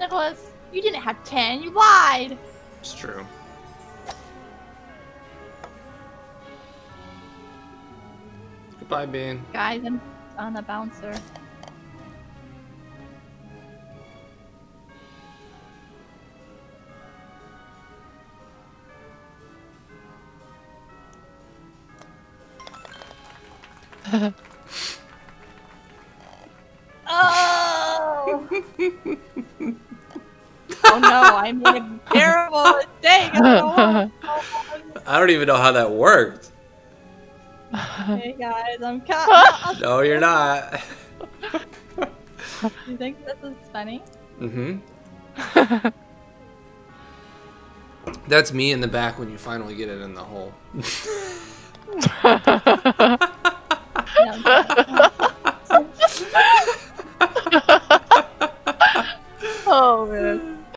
Nicholas. You didn't have 10. You lied. It's true. Goodbye, Bean. Guys, I'm on a bouncer. oh no, I made a terrible mistake. I don't know I don't even know how that worked. Hey guys, I'm cut. No, you're not. you think this is funny? Mm-hmm. That's me in the back when you finally get it in the hole. No, I'm kidding. oh man.